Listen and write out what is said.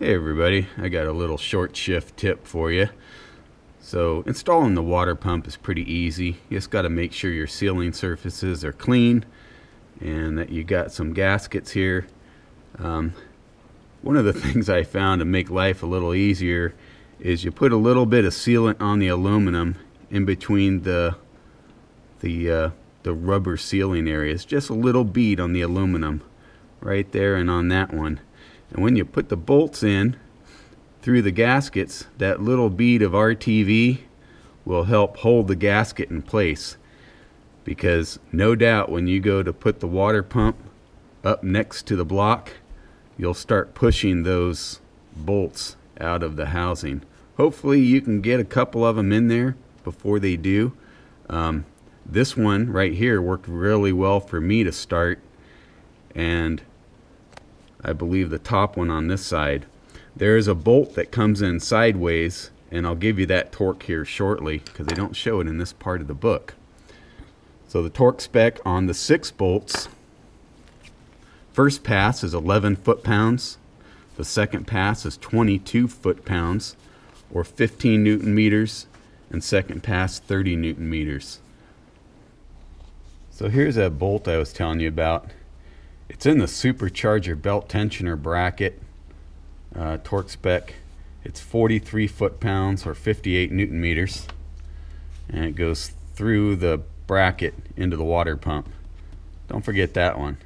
Hey everybody, I got a little short shift tip for you. So installing the water pump is pretty easy. You just got to make sure your sealing surfaces are clean and that you got some gaskets here. Um, one of the things I found to make life a little easier is you put a little bit of sealant on the aluminum in between the the uh, the rubber sealing areas. Just a little bead on the aluminum right there and on that one. And when you put the bolts in through the gaskets, that little bead of RTV will help hold the gasket in place. Because no doubt when you go to put the water pump up next to the block, you'll start pushing those bolts out of the housing. Hopefully you can get a couple of them in there before they do. Um, this one right here worked really well for me to start and I believe the top one on this side. There is a bolt that comes in sideways and I'll give you that torque here shortly because they don't show it in this part of the book. So the torque spec on the six bolts, first pass is 11 foot-pounds, the second pass is 22 foot-pounds or 15 newton meters and second pass 30 newton meters. So here's that bolt I was telling you about. It's in the supercharger belt tensioner bracket uh, torque spec. It's 43 foot-pounds or 58 newton meters and it goes through the bracket into the water pump. Don't forget that one.